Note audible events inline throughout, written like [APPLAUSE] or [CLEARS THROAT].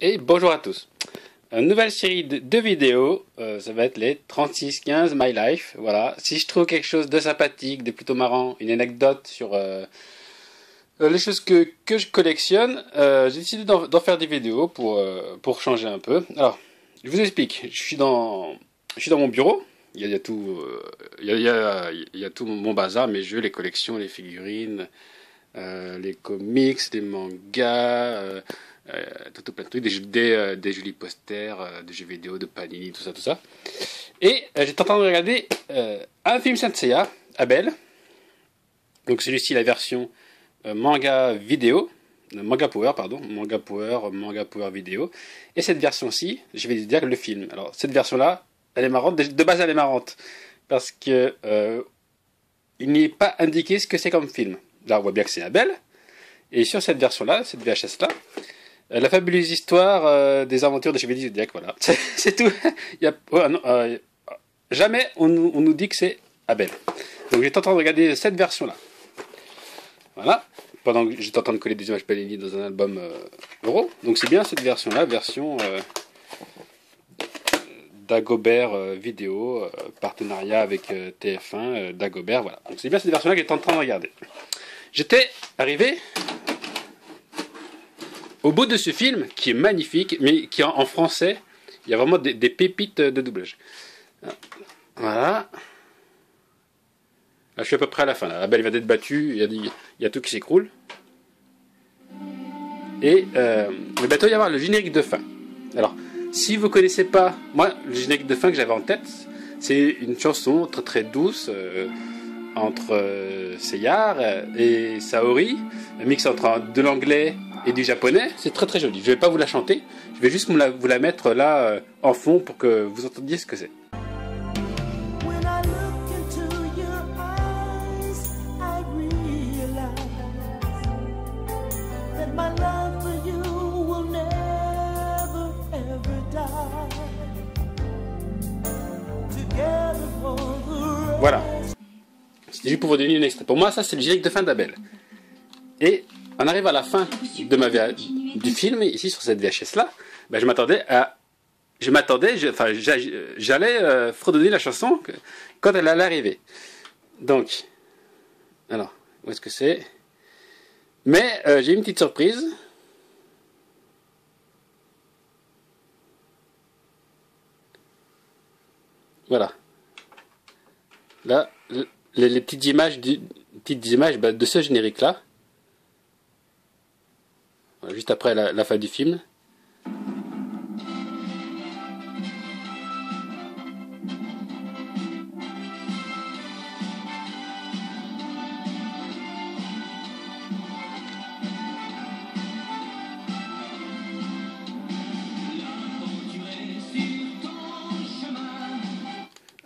et bonjour à tous. Une nouvelle série de, vidéos, euh, ça va être les 36-15 My Life. Voilà, si je trouve quelque chose de sympathique, de plutôt marrant, une anecdote sur euh, les choses que, que je collectionne, euh, j'ai décidé d'en faire des vidéos pour, pour changer un peu. Alors, je vous explique, je suis dans, je suis dans mon bureau, il y a, tout, il y a, il y a- tout mon bazar, mes jeux, les collections, les figurines, les comics, les mangas, tout, tout plein de trucs, des, euh, jolis posters, euh, des jeux vidéo, de Panini, tout ça, tout ça. Et euh, j'étais en train de regarder euh, un film Senseiya, Abel. Donc celui-ci, la version euh, manga vidéo, euh, manga power, pardon, manga power, manga power vidéo. Et cette version-ci, je vais dire le film. Alors cette version-là, elle est marrante. De de base, elle est marrante parce que euh, il n'est pas indiqué ce que c'est comme film. Là, on voit bien que c'est Abel. Et sur cette version-là, cette VHS-là, euh, la fabuleuse histoire euh, des aventures de Chevalier Zodiac, voilà. [LAUGHS] C'est tout. Il y a, non, euh, jamais on, on nous dit que c'est Abel. Donc j'étais en train de regarder cette version-là. Voilà. Pendant que j'étais en train de coller des images Panini dans un album euh, Euro. Donc c'est bien cette version-là, version euh, Dagobert euh, vidéo, euh, partenariat avec euh, TF1, euh, Dagobert, voilà. Donc c'est bien cette version-là que j'étais en train de regarder. J'étais arrivé au bout de ce film qui est magnifique, mais qui en, français, il y a vraiment des, pépites de doublage. Voilà. Là, je suis à peu près à la fin. La belle vient d'être battue, il y, a, tout qui s'écroule. Et euh, il va y avoir le générique de fin. Alors, si vous connaissez pas, moi, le générique de fin que j'avais en tête, c'est une chanson très très douce euh, entre euh, Seyar euh, et Saori, un mix entre de l'anglais et du japonais. C'est très très joli. Je vais pas vous la chanter, je vais juste vous la, vous la mettre là euh, en fond pour que vous entendiez ce que c'est. Juste pour vous donner une extrait. Pour moi, ça, c'est le générique de fin d'Abel. Et on arrive à la fin de ma VH du film, ici sur cette VHS-là. Ben, je m'attendais à. Je m'attendais, enfin, j'a- j'allais euh, fredonner la chanson quand elle allait arriver. Donc, alors, où est-ce que c'est? Mais euh, j'ai une petite surprise. Voilà. Là, les, petites images, du, petites images bah, de ce générique-là. Juste après la fin du film.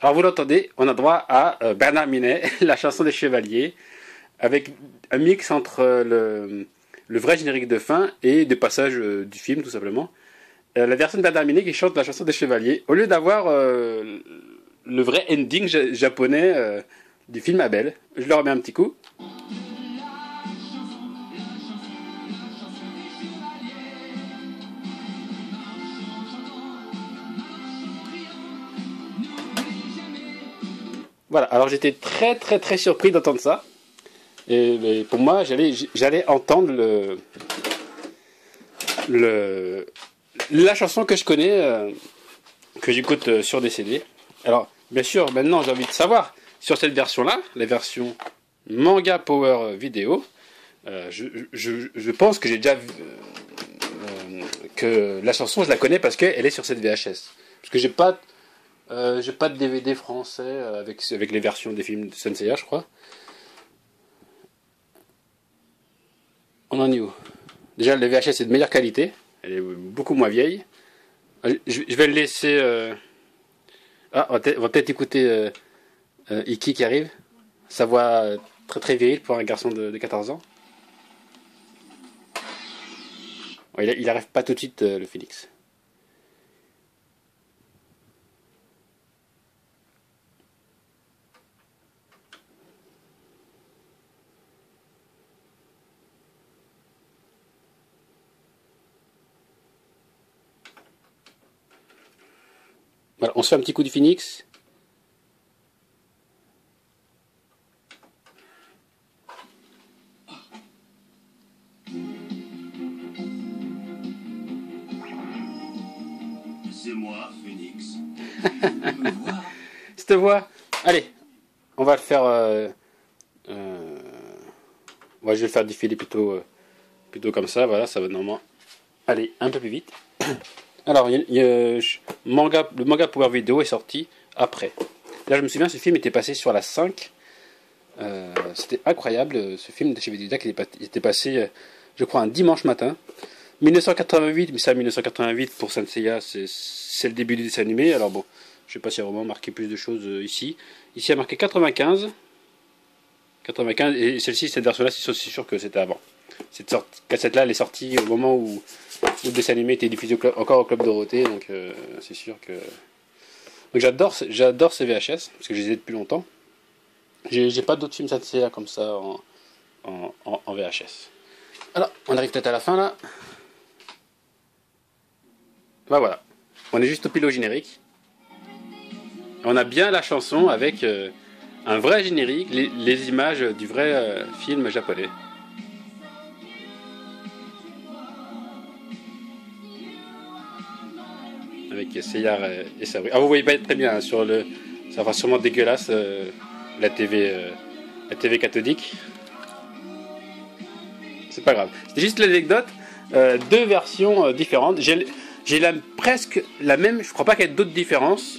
Alors vous l'entendez, on a droit à euh, Bernard Minet, [LAUGHS] la chanson des chevaliers, avec un mix entre euh, le, vrai générique de fin et des passages euh, du film tout simplement. La version de Bernard Minet qui chante la chanson des chevaliers, au lieu d'avoir le vrai ending ja- japonais du film Abel. Je leur remets un petit coup. Voilà, alors j'étais très très très surpris d'entendre ça. Et, pour moi, j'allais entendre le, le la chanson que je connais, euh, que j'écoute euh, sur des CD. Alors, bien sûr, maintenant j'ai envie de savoir sur cette version-là, la version manga power vidéo. euh, je, je, pense que j'ai déjà vu que la chanson, je la connais parce qu'elle est sur cette VHS. Parce que j'ai pas euh, j'ai pas de DVD français euh, avec, avec les versions des films de Senseiya, je crois. On en est où? Déjà, le VHS est de meilleure qualité. Elle est beaucoup moins vieille. Euh, Je, vais le laisser. Ah, on va peut-être- écouter Iki qui arrive. Sa voix très très virile pour un garçon de, de 14 ans. Il, a- il arrive pas tout de suite, le Félix. Voilà, on se fait un petit coup du phoenix. C'est moi, Phoenix. Cette [LAUGHS] voix. Allez, on va le faire. Euh, euh, ouais, je vais le faire défiler plutôt, euh, plutôt comme ça. Voilà, ça va normalement. Aller un peu plus vite. [CLEARS THROAT] Alors, manga, le manga Power Video est sorti après. Là, je me souviens, ce film était passé sur la 5. Euh, C'était incroyable. Ce film de chez Videodac, il, il était passé, euh, je crois, un dimanche matin. 1988, mais ça, 1988 pour Saint Seiya, c'est le début du dessin animé. Alors bon, je sais pas s'il y a vraiment marqué plus de choses euh, ici. Ici, il y a marqué 95. 95, et celle-ci, cette version-là, c'est sûr que c'était avant. Cette sorte- cassette-là, elle est sortie au moment où, le dessin animé était diffusé au encore au Club Dorothée, donc euh, c'est sûr que. Donc j'adore, ce- j'adore ces VHS, parce que je les ai depuis longtemps. J'ai pas d'autres films Seiya comme ça en, VHS. Alors, on arrive peut-être à la fin là. Bah voilà. On est juste au pilote générique. On a bien la chanson avec euh, un vrai générique, les, les images du vrai euh, film japonais. Avec Seyar et, Sabri. Ah, vous voyez pas très bien hein, sur le. Ça va sûrement dégueulasse euh, la TV, euh, la TV cathodique. C'est pas grave. C'est juste l'anecdote. euh, deux versions différentes. J'ai presque la même. Je crois pas qu'il y ait d'autres différences.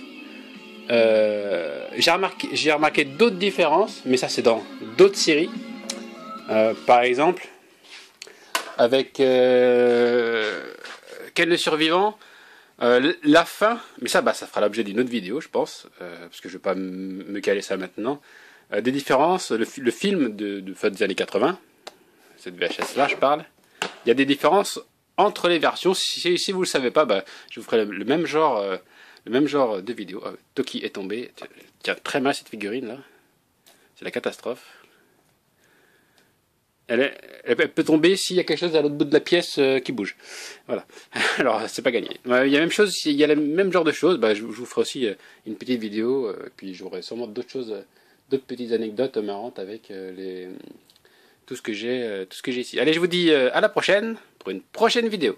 J'ai remarqué, remarqué d'autres différences, mais ça c'est dans d'autres séries. Par exemple, avec Ken le survivant, euh, la fin, mais ça, bah, ça fera l'objet d'une autre vidéo, je pense, euh, parce que je vais pas me caler ça maintenant. Euh, des différences, le, fi- le film de, fin des années 80, cette VHS là, je parle. Il y a des différences entre les versions. Si, si vous le savez pas, bah, je vous ferai le, même genre, le même genre de vidéo. Toki est tombé. Tiens très mal cette figurine là. C'est la catastrophe. Elle, peut tomber s'il y a quelque chose à l'autre bout de la pièce euh, qui bouge. Voilà. [LAUGHS] Alors, c'est pas gagné. Il y a même chose, il y a le même genre de choses. Bah, je, vous ferai aussi euh, une petite vidéo, euh, puis j'aurai sûrement d'autres choses, d'autres petites anecdotes marrantes avec tout ce que j'ai, tout ce que j'ai ici. Allez, je vous dis à la prochaine pour une prochaine vidéo.